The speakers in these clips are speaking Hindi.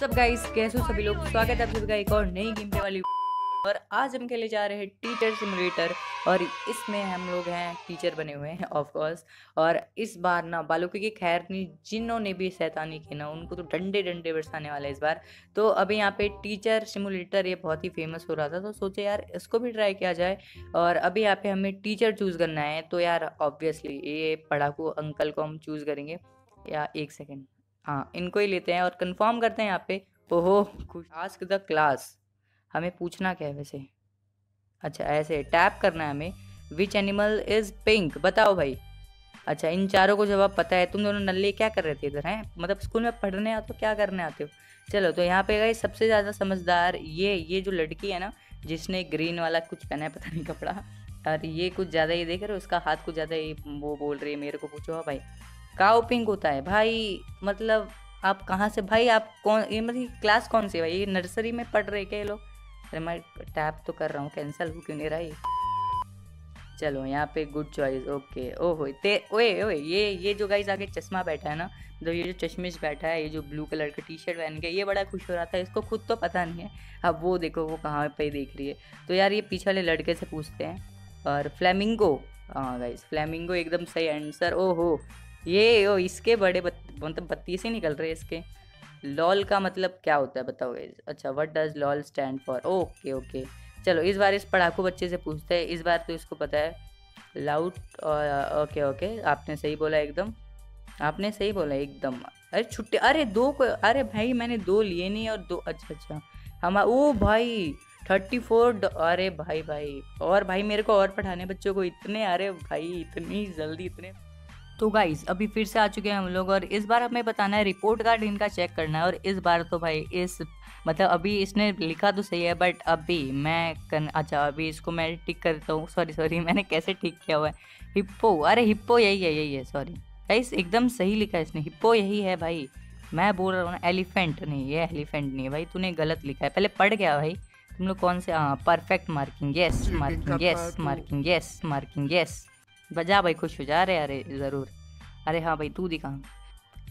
सब गाइस कैसे हो सभी लोग? स्वागत है आप सभी का एक और नई गेम प्ले वाली और आज हम खेले जा रहे हैं टीचर सिमुलेटर और इसमें हम लोग हैं टीचर बने हुए हैं ऑफ़ कोर्स और इस बार ना बालू की खैर नहीं जिन्होंने भी शैतानी की ना, उनको तो डंडे डंडे बरसाने वाला इस बार। तो अभी यहाँ पे टीचर सिमुलेटर ये बहुत ही फ़ेमस हो रहा था तो सोचे यार इसको भी ट्राई किया जाए। और अभी यहाँ पे हमें टीचर चूज़ करना है तो यार ऑब्वियसली ये पढ़ाकू अंकल को हम चूज़ करेंगे। या एक सेकेंड हाँ इनको ही लेते हैं और कंफर्म करते हैं यहाँ पे, ओहो आस्क द क्लास हमें पूछना क्या है वैसे? अच्छा ऐसे टैप करना है हमें विच एनिमल इज़ पिंक बताओ भाई। अच्छा इन चारों को जवाब पता है, तुम दोनों नल्ले क्या कर रहे थे इधर, हैं? मतलब स्कूल में पढ़ने आते हो, क्या करने आते हो? चलो तो यहाँ पे गए सबसे ज़्यादा समझदार ये ये जो लड़की है ना, जिसने ग्रीन वाला कुछ पहना है, पता नहीं कपड़ा, और ये कुछ ज़्यादा ये देख रहे हो, उसका हाथ कुछ ज़्यादा ये वो बोल रही है, मेरे को पूछो हाँ भाई। काउ पिंक होता है। भाई मतलब आप कहाँ से, भाई आप कौन, ये मतलब क्लास कौन सी भाई? ये नर्सरी में पढ़ रहे क्या ये लोग? अरे मैं टैप तो कर रहा हूँ कैंसिल हो क्यों नहीं रहा ये? चलो, यहाँ पे गुड चॉइस ओके ओहो, ते, ओए ओए, ये ये जो गाइस आगे चश्मा बैठा है ना जो ये जो चश्मिश बैठा है, ये जो ब्लू कलर का टी शर्ट पहन के, ये बड़ा खुश हो रहा था, इसको खुद तो पता नहीं है। अब वो देखो, वो कहाँ पे देख रही है। तो यार ये पीछे वाले लड़के से पूछते हैं, और फ्लैमिंगो हाँ गाइस फ्लैमिंगो एकदम सही आंसर ओहो ये ओ, इसके बड़े मतलब बत्तीस ही निकल रहे हैं इसके। लॉल का मतलब क्या होता है बताओ अच्छा what does LOL stand for okay okay. चलो, इस बार इस पढ़ाकू बच्चे से पूछते हैं। इस बार तो इसको पता है। Loud okay okay. आपने सही बोला एकदम। आपने सही बोला एकदम। अरे, छुट्टी, अरे, दो को, अरे भाई, मैंने दो लिए नहीं और दो अच्छा अच्छा। हम, ओ भाई थर्टी फोर अरे भाई भाई। और भाई, मेरे को और पढ़ाने बच्चों को इतने, अरे भाई, इतनी जल्दी, इतने तो गाइस अभी फिर से आ चुके हैं हम लोग और इस बार हमें बताना है रिपोर्ट कार्ड इनका चेक करना है और इस बार तो भाई इस मतलब अभी इसने लिखा तो सही है बट अभी मैं कर अच्छा अभी इसको मैं टिक करता हूँ। सॉरी सॉरी मैंने कैसे टिक किया हुआ है? हिप्पो अरे हिप्पो यही है यही है सॉरी गाइस एकदम सही लिखा है इसने। हिप्पो यही है भाई। मैं बोल रहा हूँ ना एलिफेंट नहीं ये एलिफेंट नहीं है भाई तूने गलत लिखा है। पहले पढ़ गया भाई। तुम लोग कौन से हाँ perfect marking yes marking yes marking yes marking yes बजा भाई, खुश हो जा रहे अरे, ज़रूर। अरे हाँ भाई, तू दिखा।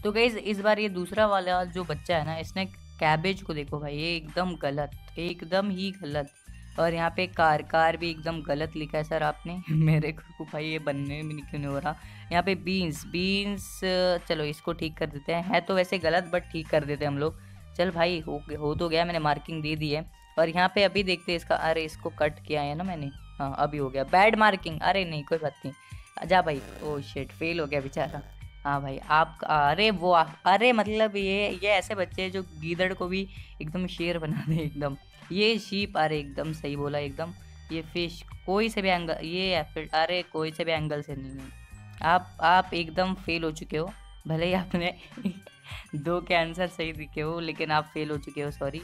तो गई, इस बार ये दूसरा वाला जो बच्चा है ना, इसने कैबेज को देखो भाई, ये एकदम गलत, एकदम ही गलत। और यहाँ पे कार कार भी एकदम गलत लिखा है सर आपने। मेरे को भाई ये बनने में नहीं क्यों नहीं हो रहा। यहाँ पे बीन्स बीन्स चलो इसको ठीक कर देते हैं। है तो वैसे गलत बट ठीक कर देते हैं हम लोग। चल भाई, हो हो तो गया, मैंने मार्किंग दे दी है। और यहाँ पे अभी देखते हैं इसका, अरे इसको कट किया है ना मैंने। हाँ अभी हो गया। बैड मार्किंग अरे नहीं, कोई बात नहीं। जा भाई। ओ शेट फेल हो गया बेचारा। हाँ भाई, आप अरे वो अरे मतलब ये ये ऐसे बच्चे हैं जो गीदड़ को भी एकदम शेर बना दे एकदम। ये शीप अरे एकदम सही बोला, एकदम। ये फ़िश कोई से भी एंगल ये अरे कोई से भी एंगल से नहीं है। आप आप एकदम फेल हो चुके हो। भले ही आपने दो के आंसर सही दिखे हो, लेकिन आप फेल हो चुके हो सॉरी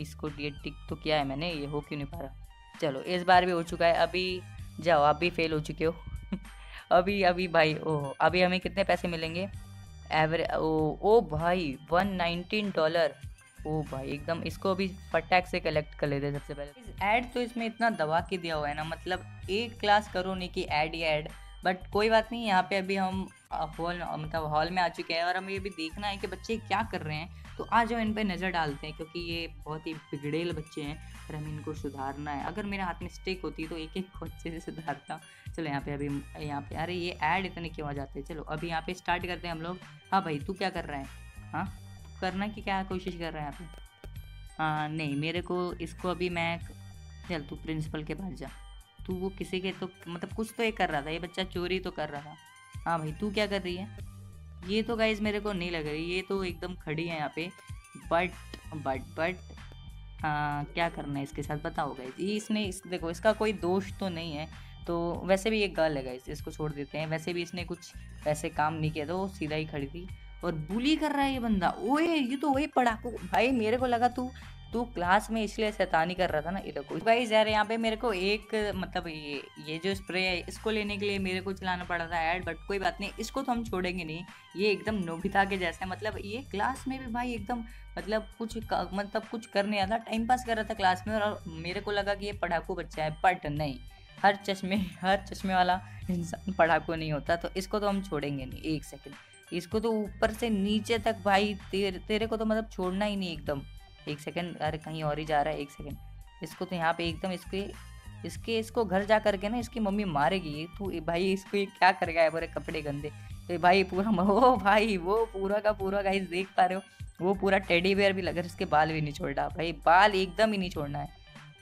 इसको ये टिक तो किया है मैंने, ये हो क्यों नहीं पा रहा? चलो, इस बार भी हो चुका है। अभी जाओ, आप भी फेल हो चुके हो। अभी अभी भाई, ओह, अभी हमें कितने पैसे मिलेंगे? एवरेज ओ ओ भाई वन नाइनटीन डॉलर ओ भाई, एकदम इसको अभी फटैक से कलेक्ट कर लेते हैं सबसे पहले। ऐड तो इसमें इतना दबा के दिया हुआ है ना मतलब एक क्लास करो नहीं कि ऐड ही ऐड बट कोई बात नहीं, यहाँ पे अभी हम हॉल मतलब हॉल में आ चुके हैं और हमें ये भी देखना है कि बच्चे क्या कर रहे हैं। तो आज हम इन पर नज़र डालते हैं क्योंकि ये बहुत ही बिगड़ेल बच्चे हैं और हमें इनको सुधारना है। अगर मेरे हाथ में स्टिक होती तो एक एक को अच्छे से सुधारता। चलो यहाँ पे अभी, यहाँ पे, अरे ये ऐड इतने क्यों आ जाते हैं? चलो अभी यहाँ पे स्टार्ट करते हैं हम लोग। हाँ भाई, तू क्या कर रहा है? हाँ? करना की क्या कोशिश कर रहा है यहाँ पे? हाँ नहीं, मेरे को, इसको अभी मैं, चल तू प्रिंसिपल के पास जा। तू वो किसी के तो मतलब कुछ तो ये कर रहा था, ये बच्चा चोरी तो कर रहा था। हाँ भाई, तू क्या कर रही है? ये तो गाइज़ मेरे को नहीं लग रही, ये तो एकदम खड़ी है यहाँ पे। बट बट बट हाँ क्या करना है इसके साथ? बताओ गाइज़ ये इसने इस, देखो, इसका कोई दोष तो नहीं है। तो वैसे भी एक गर्ल है गाइज़ इसको छोड़ देते हैं। वैसे भी इसने कुछ वैसे काम नहीं किया तो सीधा ही खड़ी थी। और बुली कर रहा है ये बंदा। ओए, ये तो वही पढ़ाकू भाई, मेरे को लगा तू तू क्लास में इसलिए शैतानी कर रहा था ना, ये देखो। भाई यार यहाँ पे मेरे को एक मतलब ये ये जो स्प्रे है, इसको लेने के लिए मेरे को चलाना पड़ा था ऐड बट कोई बात नहीं, इसको तो हम छोड़ेंगे नहीं। ये एकदम नोबिता के जैसा है। मतलब ये क्लास में भी भाई एकदम मतलब कुछ मतलब कुछ कर नहीं आता टाइम पास कर रहा था क्लास में और मेरे को लगा कि ये पढ़ाकू बच्चा है बट नहीं। हर चश्मे हर चश्मे वाला इंसान पढ़ाकू नहीं होता तो इसको तो हम छोड़ेंगे नहीं, एक सेकेंड इसको तो ऊपर से नीचे तक भाई, तेरे तेरे को तो मतलब छोड़ना ही नहीं एकदम। एक सेकेंड, अरे कहीं और ही जा रहा है, एक सेकेंड। इसको तो यहाँ पे एकदम इसके इसके, इसको घर जा करके ना इसकी मम्मी मारेगी। तू भाई इसको ये क्या कर गया है पूरे कपड़े गंदे। तो भाई पूरा, ओ भाई, वो पूरा का पूरा गाइस देख पा रहे हो। वो पूरा टेडी बेयर भी लगा इसके बाल भी नहीं छोड़ रहा भाई बाल एकदम ही नहीं छोड़ना है।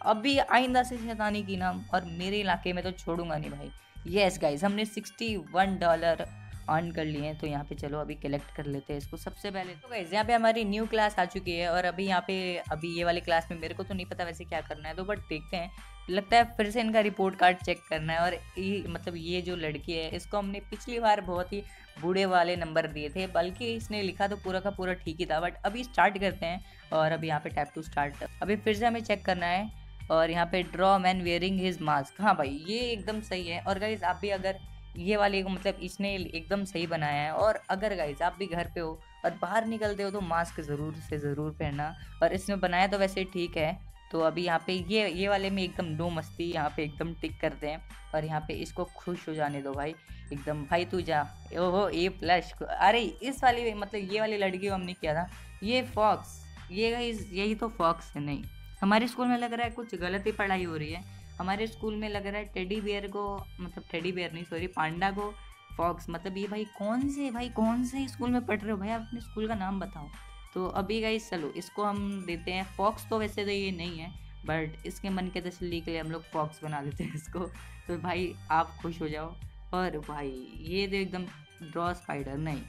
अभी आइंदा से शैतानी की नाम, और मेरे इलाके में तो छोड़ूँगा नहीं भाई। यस गाइस हमने सिक्सटी वन डॉलर अर्न कर लिए हैं तो यहाँ पे चलो अभी कलेक्ट कर लेते हैं इसको सबसे पहले। तो गाइज़ यहाँ पे हमारी न्यू क्लास आ चुकी है और अभी यहाँ पे, अभी ये वाली क्लास में मेरे को तो नहीं पता वैसे क्या करना है तो बट देखते हैं। लगता है फिर से इनका रिपोर्ट कार्ड चेक करना है और ये मतलब ये जो लड़की है, इसको हमने पिछली बार बहुत ही बूढ़े वाले नंबर दिए थे, बल्कि इसने लिखा तो पूरा का पूरा ठीक ही था बट अभी स्टार्ट करते हैं और अभी यहाँ पे टैप टू स्टार्ट अभी फिर से हमें चेक करना है और यहाँ पे draw man wearing his mask हाँ भाई, ये एकदम सही है और गाइज़ आप भी अगर ये वाली मतलब इसने एकदम सही बनाया है। और अगर गाइज़ आप भी घर पे हो और बाहर निकलते हो तो मास्क ज़रूर से ज़रूर पहनना। और इसने बनाया तो वैसे ठीक है। तो अभी यहाँ पे ये ये वाले में एकदम नो मस्ती यहाँ पे एकदम टिक करते हैं। और यहाँ पे इसको खुश हो जाने दो भाई। एकदम, भाई तू जा। ओहो, ए प्लस अरे, इस वाली मतलब ये वाली लड़की को हमने किया था। ये फॉक्स ये यही तो फॉक्स है, नहीं। हमारे स्कूल में लग रहा है कुछ गलत ही पढ़ाई हो रही है। हमारे स्कूल में लग रहा है टेडी बियर को मतलब टेडी बियर नहीं सॉरी पांडा को, फॉक्स मतलब ये भाई कौन से, भाई कौन से स्कूल में पढ़ रहे हो? भाई आप अपने स्कूल का नाम बताओ। तो अभी गाइस चलो, इसको हम देते हैं, फॉक्स तो वैसे तो ये नहीं है बट इसके मन के तसली के लिए हम लोग फॉक्स बना देते हैं इसको। तो भाई आप खुश हो जाओ। और भाई, ये तो एकदम ड्रॉ स्पाइडर नहीं।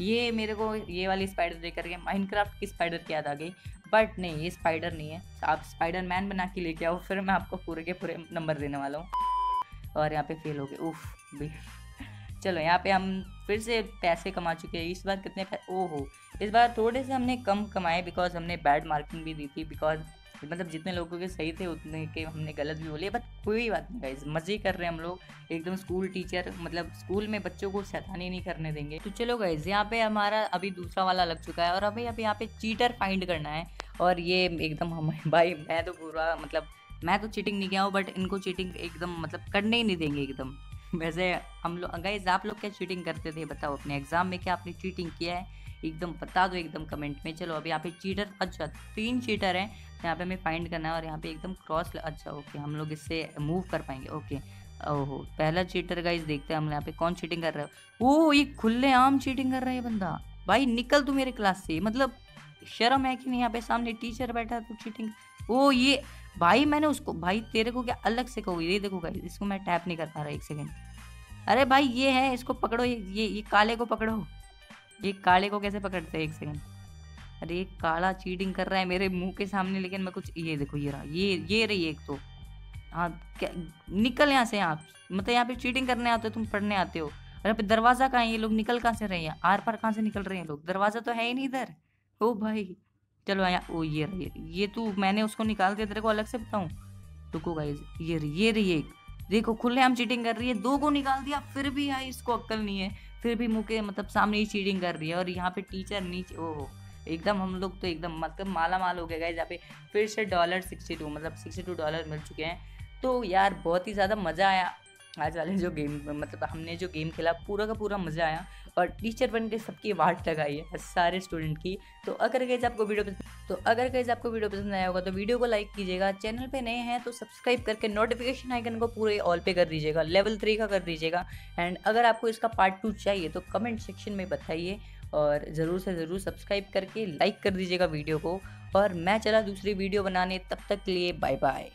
ये मेरे को ये वाली स्पाइडर देख करके माइनक्राफ्ट की स्पाइडर की याद आ गई। बट नहीं, ये स्पाइडर नहीं है। तो आप स्पाइडर मैन बना के लेके आओ, फिर मैं आपको पूरे के पूरे नंबर देने वाला हूँ। और यहाँ पे फेल हो गए। उफ भी। चलो, यहाँ पे हम फिर से पैसे कमा चुके हैं। इस बार कितने ओ हो इस बार थोड़े से हमने कम कमाए बिकॉज़ हमने बैड मार्किंग भी दी थी बिकॉज़ मतलब जितने लोगों के सही थे, उतने के हमने गलत भी बोले बट कोई बात नहीं गाइज़ मज़े कर रहे हैं हम लोग. एकदम स्कूल टीचर मतलब स्कूल में बच्चों को शैतानी नहीं करने देंगे. तो चलो गाइज़ यहाँ पे हमारा अभी दूसरा वाला लग चुका है और अभी अभी यहाँ पे चीटर फाइंड करना है. और ये एकदम हम, भाई, मैं तो पूरा मतलब मैं तो चीटिंग नहीं किया हूँ बट इनको चीटिंग एकदम मतलब करने ही नहीं देंगे एकदम. वैसे हम लोग गाइज़ आप लोग क्या चीटिंग करते थे, बताओ अपने एग्ज़ाम में क्या आपने चीटिंग किया है? एकदम बता दो एकदम कमेंट में. चलो अभी यहाँ पे चीटर अच्छा तीन चीटर हैं. यहाँ पे हमें फाइंड करना है और यहाँ पे एकदम क्रॉस अच्छा ओके हम लोग इससे मूव कर पाएँगे ओके ओहो, पहला चीटर गाइज़ देखते हैं हम यहाँ पे कौन चीटिंग कर रहा है। ओ ये खुले आम चीटिंग कर रहा है बंदा। भाई, निकल तू मेरे क्लास से। मतलब शर्म है कि नहीं, यहाँ पे सामने टीचर बैठा तो चीटिंग ओ ये, भाई, मैंने उसको, भाई, तेरे को क्या अलग से कहूँ? ये देखो गाइज़ इसको मैं टैप नहीं कर पा रहा एक सेकेंड अरे भाई, ये है, इसको पकड़ो, ये ये ये काले को पकड़ो। ये काले को कैसे पकड़ते हैं एक सेकंड अरे, काला चीटिंग कर रहा है मेरे मुँह के सामने, लेकिन मैं कुछ, ये देखो, ये रहा, ये ये रही एक तो। हाँ क्या, निकल यहाँ से आप मतलब यहाँ पे चीटिंग करने आते हो, तुम पढ़ने आते हो। अरे पे दरवाज़ा कहाँ है? ये लोग निकल कहाँ से रहे हैं? आर पार कहाँ से निकल रहे हैं लोग? दरवाज़ा तो है ही नहीं इधर। ओ भाई, चलो यहाँ, ओ, ये रही, ये तू, मैंने उसको निकाल दिया, तेरे को अलग से बताऊँ? रुको गाइज़ ये ये रही एक। देखो, खुले हम चीटिंग कर रही है, दो को निकाल दिया, फिर भी यार इसको अक्ल नहीं है। फिर भी मुँह के मतलब सामने ही चीटिंग कर रही है, और यहाँ पे टीचर नीचे, ओह। एकदम हम लोग तो एकदम मतलब माला माल हो गया गए जहाँ पे फिर से डॉलर सिक्सटी टू मतलब सिक्सटी टू डॉलर मिल चुके हैं। तो यार, बहुत ही ज़्यादा मज़ा आया आज वाले जो गेम मतलब हमने जो गेम खेला, पूरा का पूरा मज़ा आया और टीचर बन के सबकी वाट लगाई है सारे स्टूडेंट की। तो अगर गैस आपको वीडियो पसंद तो अगर गैस आपको वीडियो पसंद आया होगा तो वीडियो को लाइक कीजिएगा। चैनल पे नए हैं तो सब्सक्राइब करके नोटिफिकेशन आइकन को पूरे ऑल पे कर दीजिएगा लेवल थ्री का कर दीजिएगा। एंड अगर आपको इसका पार्ट टू चाहिए तो कमेंट सेक्शन में बताइए। और ज़रूर से ज़रूर सब्सक्राइब करके लाइक कर दीजिएगा वीडियो को। और मैं चला दूसरी वीडियो बनाने, तब तक के लिए बाय बाय